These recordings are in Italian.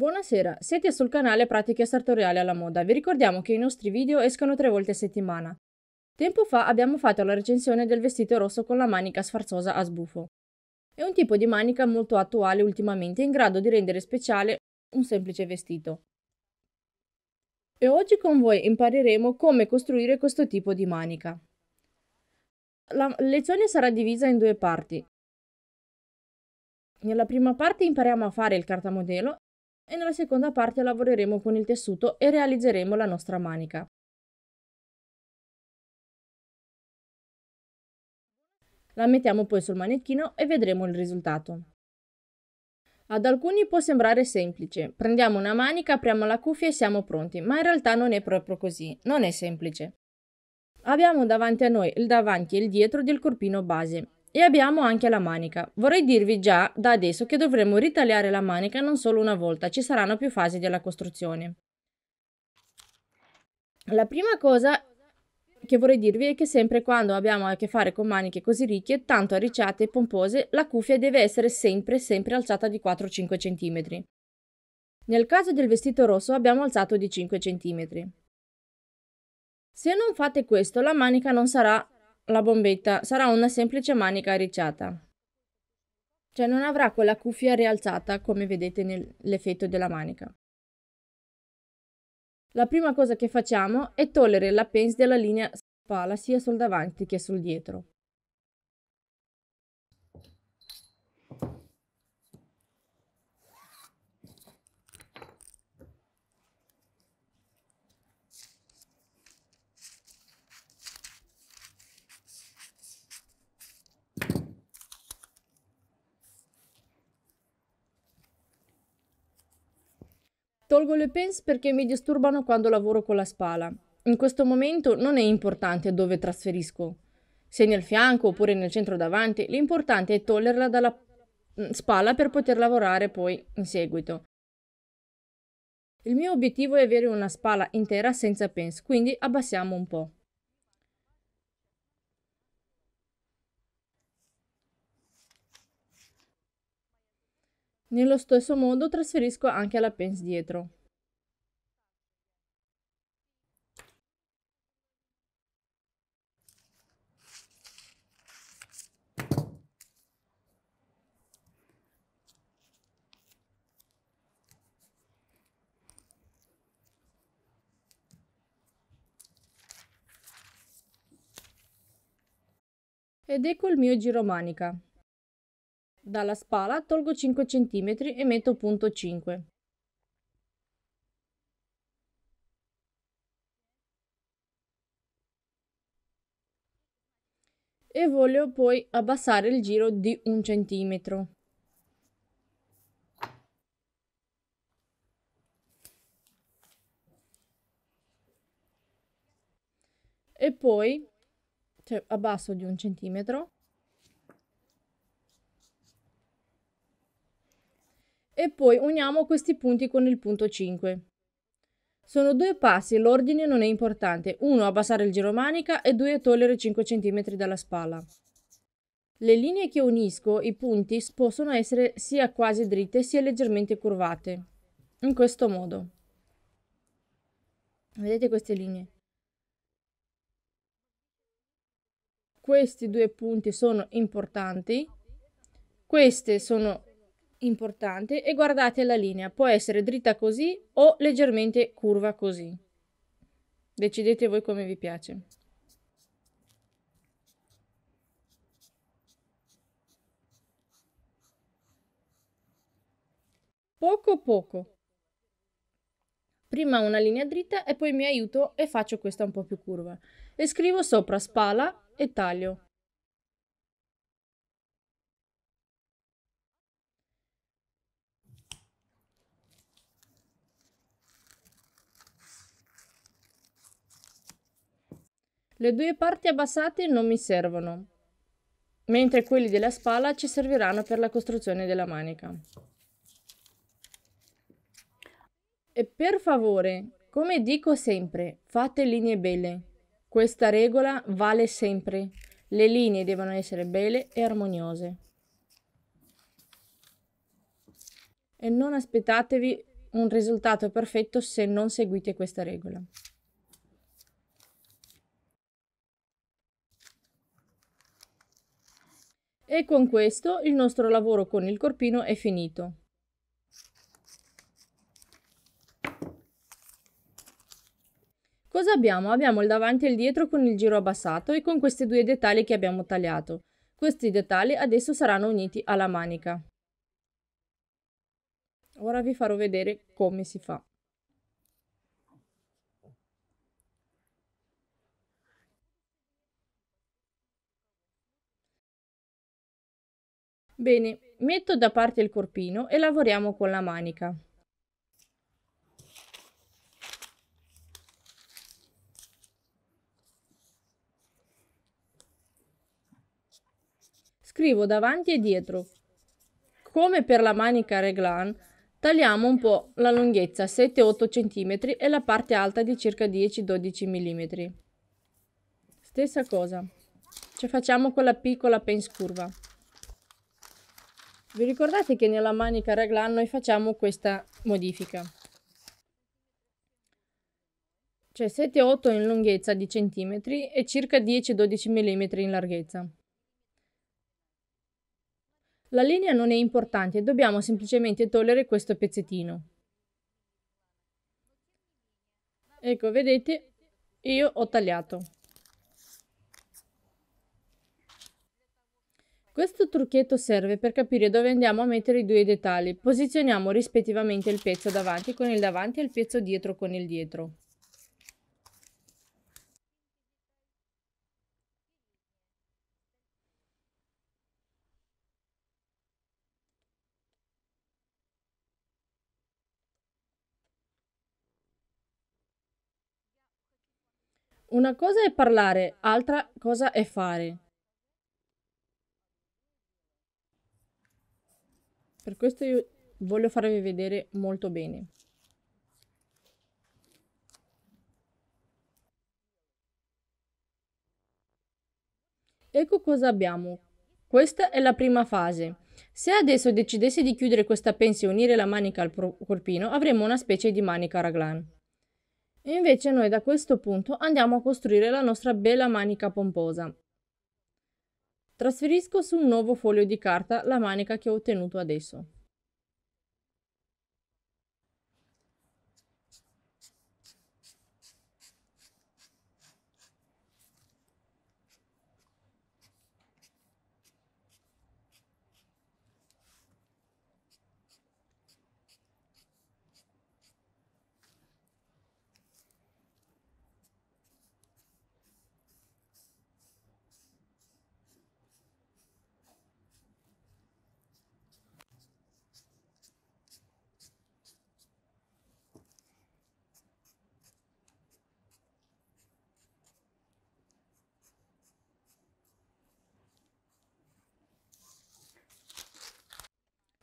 Buonasera, siete sul canale Pratiche Sartoriali alla Moda. Vi ricordiamo che i nostri video escono tre volte a settimana. Tempo fa abbiamo fatto la recensione del vestito rosso con la manica sfarzosa a sbufo. È un tipo di manica molto attuale ultimamente, in grado di rendere speciale un semplice vestito. E oggi con voi impareremo come costruire questo tipo di manica. La lezione sarà divisa in due parti. Nella prima parte impariamo a fare il cartamodelo e nella seconda parte lavoreremo con il tessuto e realizzeremo la nostra manica. La mettiamo poi sul manecchino e vedremo il risultato. Ad alcuni può sembrare semplice, prendiamo una manica, apriamo la cuffia e siamo pronti, ma in realtà non è proprio così, non è semplice. Abbiamo davanti a noi il davanti e il dietro del corpino base e abbiamo anche la manica. Vorrei dirvi già da adesso che dovremo ritagliare la manica non solo una volta, ci saranno più fasi della costruzione. La prima cosa che vorrei dirvi è che sempre quando abbiamo a che fare con maniche così ricche, tanto arricciate e pompose, la cuffia deve essere sempre, sempre alzata di 4-5 cm. Nel caso del vestito rosso abbiamo alzato di 5 cm. Se non fate questo, la manica non sarà la bombetta sarà una semplice manica arricciata. Cioè non avrà quella cuffia rialzata come vedete nell'effetto della manica. La prima cosa che facciamo è togliere la pence della linea spalla sia sul davanti che sul dietro. Tolgo le pens perché mi disturbano quando lavoro con la spala. In questo momento non è importante dove trasferisco, se nel fianco oppure nel centro davanti, l'importante è toglierla dalla mm, spalla per poter lavorare poi in seguito. Il mio obiettivo è avere una spalla intera senza pens, quindi abbassiamo un po'. Nello stesso modo trasferisco anche la pens dietro. Ed ecco il mio giro manica. Dalla spalla tolgo 5 cm e metto punto 5. E voglio poi abbassare il giro di un centimetro. E poi cioè, abbasso di un centimetro e poi uniamo questi punti con il punto 5. Sono due passi, l'ordine non è importante. Uno abbassare il giro manica e due togliere 5 cm dalla spalla. Le linee che unisco, i punti, possono essere sia quasi dritte sia leggermente curvate. In questo modo. Vedete queste linee? Questi due punti sono importanti. Queste sono importante e guardate la linea, può essere dritta così o leggermente curva così. Decidete voi come vi piace. Poco poco. Prima una linea dritta e poi mi aiuto e faccio questa un po' più curva. E scrivo sopra spalla e taglio. Le due parti abbassate non mi servono, mentre quelli della spalla ci serviranno per la costruzione della manica. E per favore, come dico sempre, fate linee belle. Questa regola vale sempre. Le linee devono essere belle e armoniose. E non aspettatevi un risultato perfetto se non seguite questa regola. E con questo il nostro lavoro con il corpino è finito. Cosa abbiamo? Abbiamo il davanti e il dietro con il giro abbassato e con questi due dettagli che abbiamo tagliato. Questi dettagli adesso saranno uniti alla manica. Ora vi farò vedere come si fa. Bene, metto da parte il corpino e lavoriamo con la manica. Scrivo davanti e dietro. Come per la manica reglan, tagliamo un po' la lunghezza 7-8 cm e la parte alta di circa 10-12 mm. Stessa cosa. Ci facciamo quella piccola pence curva. Vi ricordate che nella manica raglan noi facciamo questa modifica? Cioè 7-8 in lunghezza di centimetri e circa 10-12 mm in larghezza. La linea non è importante, dobbiamo semplicemente togliere questo pezzettino. Ecco, vedete, io ho tagliato. Questo trucchetto serve per capire dove andiamo a mettere i due dettagli. Posizioniamo rispettivamente il pezzo davanti con il davanti e il pezzo dietro con il dietro. Una cosa è parlare, altra cosa è fare. Per questo io voglio farvi vedere molto bene. Ecco cosa abbiamo. Questa è la prima fase. Se adesso decidessi di chiudere questa pensa e unire la manica al corpino, avremmo una specie di manica raglan. Invece noi da questo punto andiamo a costruire la nostra bella manica pomposa. Trasferisco su un nuovo foglio di carta la manica che ho ottenuto adesso.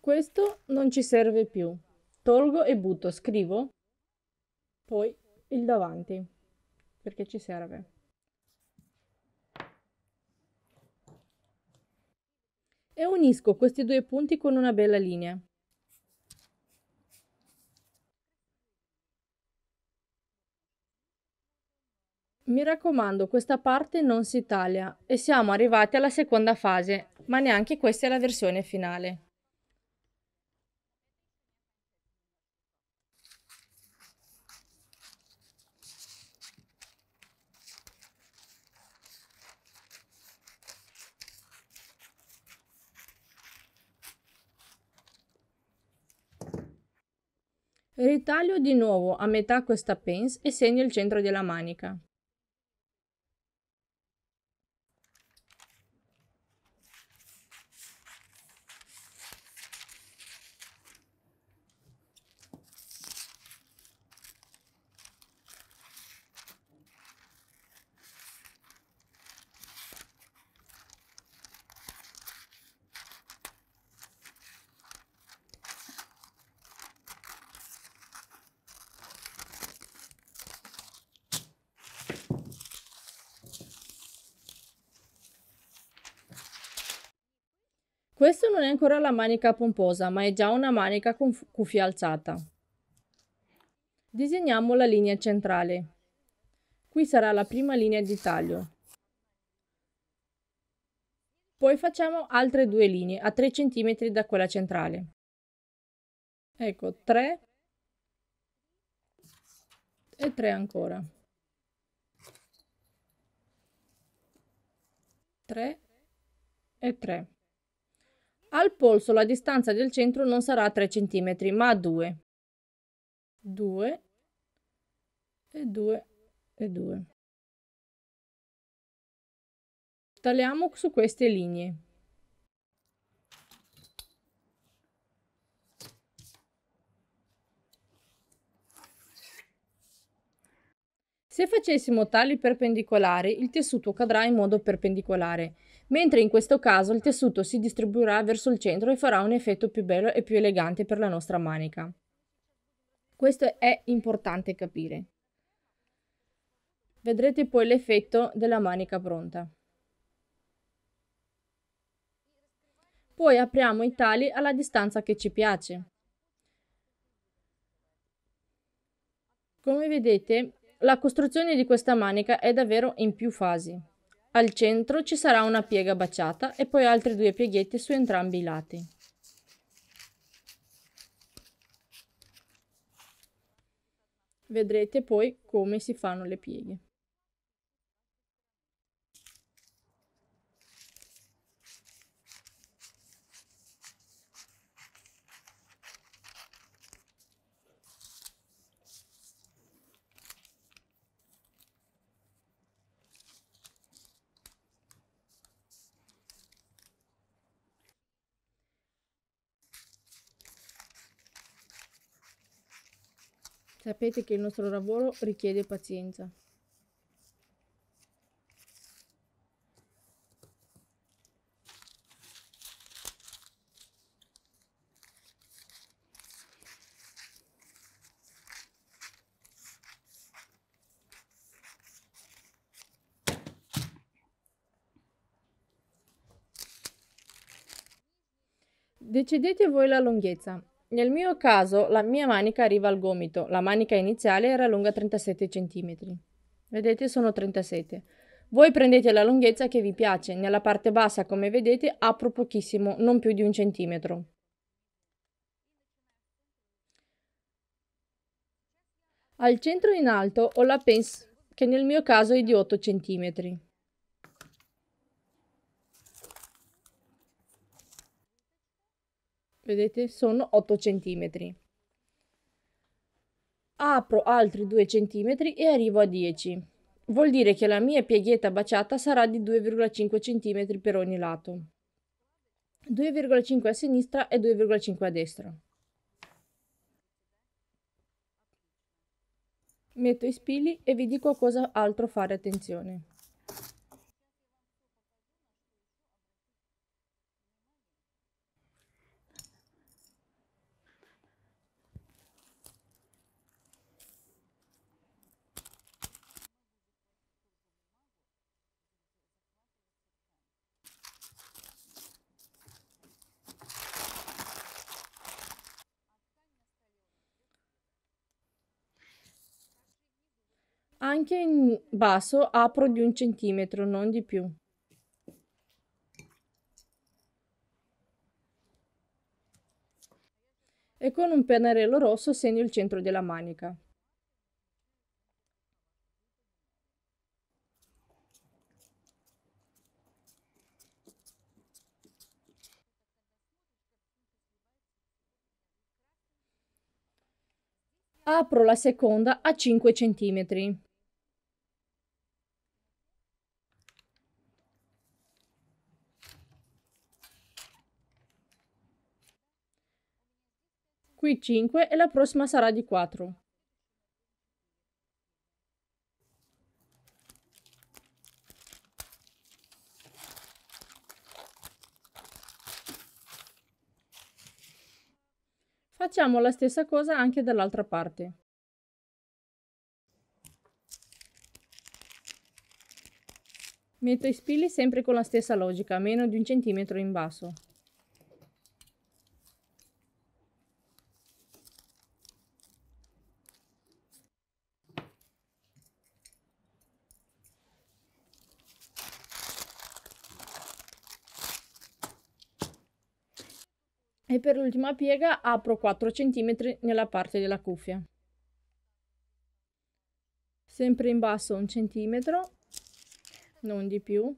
Questo non ci serve più. Tolgo e butto, scrivo, poi il davanti, perché ci serve. E unisco questi due punti con una bella linea. Mi raccomando, questa parte non si taglia e siamo arrivati alla seconda fase, ma neanche questa è la versione finale. Ritaglio di nuovo a metà questa pence e segno il centro della manica. Questo non è ancora la manica pomposa, ma è già una manica con cuffia alzata. Disegniamo la linea centrale. Qui sarà la prima linea di taglio. Poi facciamo altre due linee a 3 cm da quella centrale. Ecco, 3 e 3 ancora. 3 e 3. Al polso la distanza del centro non sarà 3 cm, ma 2. 2 e 2 e 2. Tagliamo su queste linee. Se facessimo tagli perpendicolari, il tessuto cadrà in modo perpendicolare, mentre in questo caso il tessuto si distribuirà verso il centro e farà un effetto più bello e più elegante per la nostra manica. Questo è importante capire. Vedrete poi l'effetto della manica pronta. Poi apriamo i tali alla distanza che ci piace. Come vedete, la costruzione di questa manica è davvero in più fasi. Al centro ci sarà una piega baciata e poi altre due pieghette su entrambi i lati. Vedrete poi come si fanno le pieghe. Sapete che il nostro lavoro richiede pazienza. Decidete voi la lunghezza. Nel mio caso la mia manica arriva al gomito, la manica iniziale era lunga 37 cm. Vedete sono 37. Voi prendete la lunghezza che vi piace, nella parte bassa come vedete apro pochissimo, non più di un centimetro. Al centro in alto ho la pence che nel mio caso è di 8 cm. Vedete sono 8 cm apro altri 2 cm e arrivo a 10 vuol dire che la mia pieghetta baciata sarà di 2,5 cm per ogni lato. 2,5 a sinistra e 2,5 a destra. Metto i spilli e vi dico cosa altro fare attenzione Anche in basso apro di un centimetro, non di più. E con un pennarello rosso segno il centro della manica. Apro la seconda a 5 centimetri. Qui 5 e la prossima sarà di 4. Facciamo la stessa cosa anche dall'altra parte. Metto i spilli sempre con la stessa logica, meno di un centimetro in basso. Per l'ultima piega apro 4 cm nella parte della cuffia. Sempre in basso un centimetro, non di più.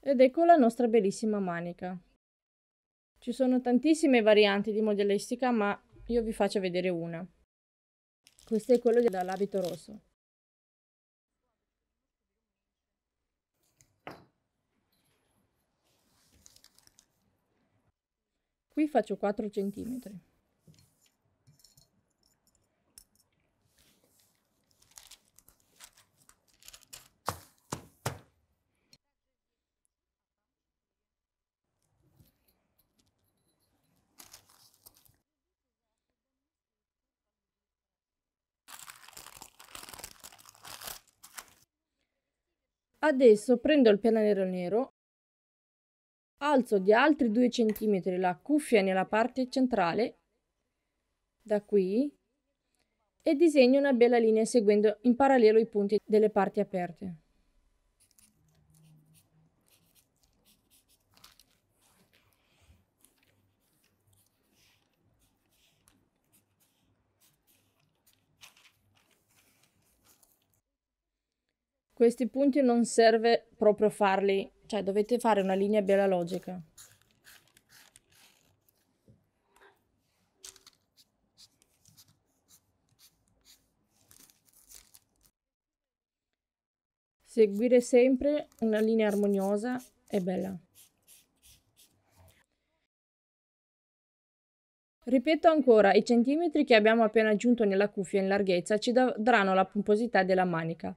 Ed ecco la nostra bellissima manica. Ci sono tantissime varianti di modellistica, ma io vi faccio vedere una. Questo è quello dell'abito rosso. Qui faccio 4 centimetri. Adesso prendo il pennarello nero, alzo di altri 2 cm la cuffia nella parte centrale, da qui, e disegno una bella linea seguendo in parallelo i punti delle parti aperte. Questi punti non serve proprio farli, cioè dovete fare una linea bella logica. Seguire sempre una linea armoniosa e bella. Ripeto ancora, i centimetri che abbiamo appena aggiunto nella cuffia in larghezza ci daranno la pomposità della manica.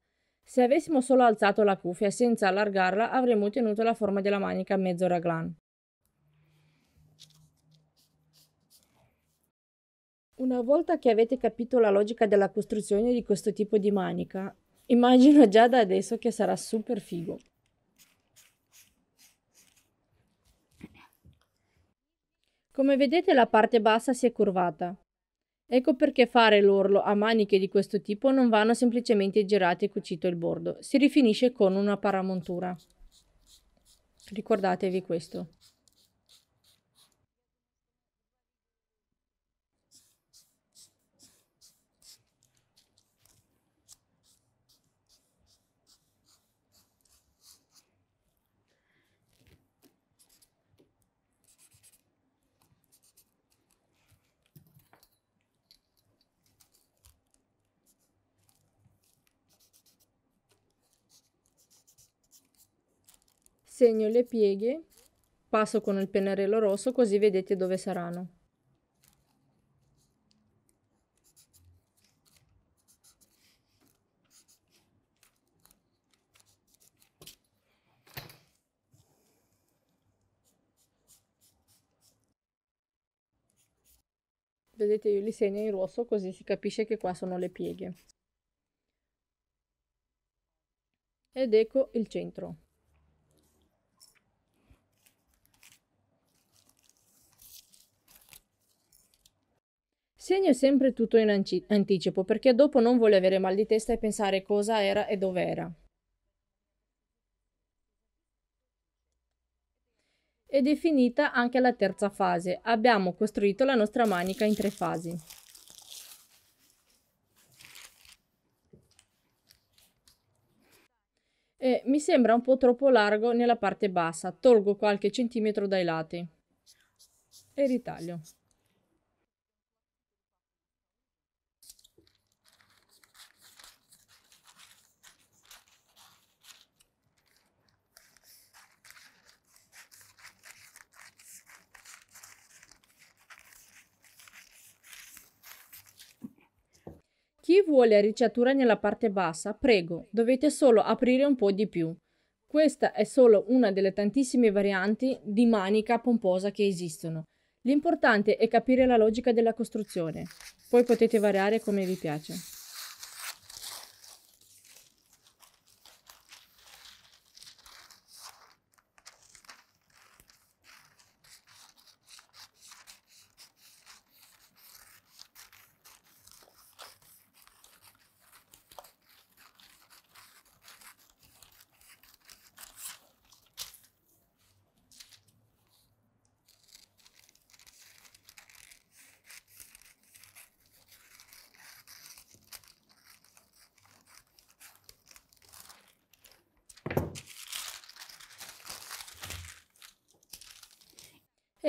Se avessimo solo alzato la cuffia senza allargarla avremmo ottenuto la forma della manica mezzo raglan. Una volta che avete capito la logica della costruzione di questo tipo di manica, immagino già da adesso che sarà super figo. Come vedete la parte bassa si è curvata. Ecco perché fare l'orlo a maniche di questo tipo non vanno semplicemente girati e cucito il bordo, si rifinisce con una paramontura. Ricordatevi questo. Segno le pieghe, passo con il pennarello rosso così vedete dove saranno. Vedete io li segno in rosso così si capisce che qua sono le pieghe. Ed ecco il centro. Segno sempre tutto in anticipo perché dopo non voglio avere mal di testa e pensare cosa era e dove era. Ed è finita anche la terza fase. Abbiamo costruito la nostra manica in tre fasi. E mi sembra un po' troppo largo nella parte bassa. Tolgo qualche centimetro dai lati e ritaglio. Chi vuole arricciatura nella parte bassa, prego, dovete solo aprire un po' di più. Questa è solo una delle tantissime varianti di manica pomposa che esistono. L'importante è capire la logica della costruzione, poi potete variare come vi piace.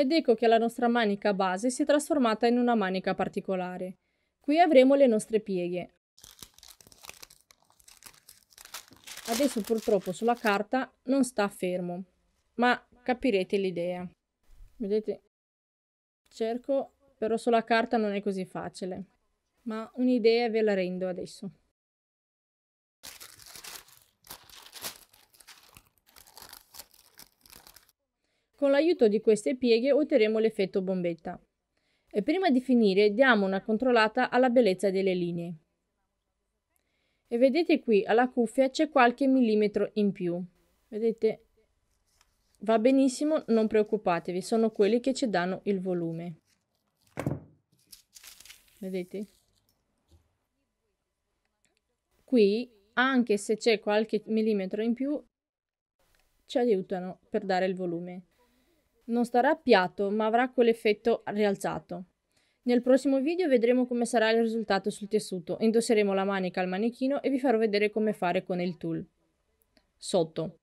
Ed ecco che la nostra manica base si è trasformata in una manica particolare. Qui avremo le nostre pieghe. Adesso purtroppo sulla carta non sta fermo, ma capirete l'idea. Vedete? Cerco, però sulla carta non è così facile, ma un'idea ve la rendo adesso. Con l'aiuto di queste pieghe otterremo l'effetto bombetta. E prima di finire diamo una controllata alla bellezza delle linee. E vedete qui alla cuffia c'è qualche millimetro in più. Vedete? Va benissimo, non preoccupatevi, sono quelli che ci danno il volume. Vedete? Qui, anche se c'è qualche millimetro in più, ci aiutano per dare il volume. Non starà piatto, ma avrà quell'effetto rialzato. Nel prossimo video vedremo come sarà il risultato sul tessuto, indosseremo la manica al manichino e vi farò vedere come fare con il tool. Sotto.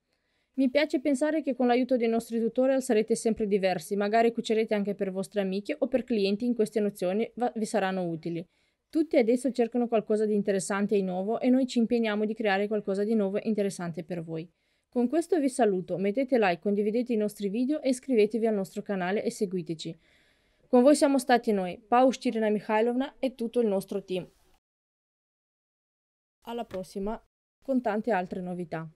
Mi piace pensare che con l'aiuto dei nostri tutorial sarete sempre diversi, magari cucerete anche per vostre amiche o per clienti in queste nozioni vi saranno utili. Tutti adesso cercano qualcosa di interessante e nuovo e noi ci impegniamo di creare qualcosa di nuovo e interessante per voi. Con questo vi saluto, mettete like, condividete i nostri video e iscrivetevi al nostro canale e seguiteci. Con voi siamo stati noi, Pau Stirina Mikhailovna e tutto il nostro team. Alla prossima con tante altre novità.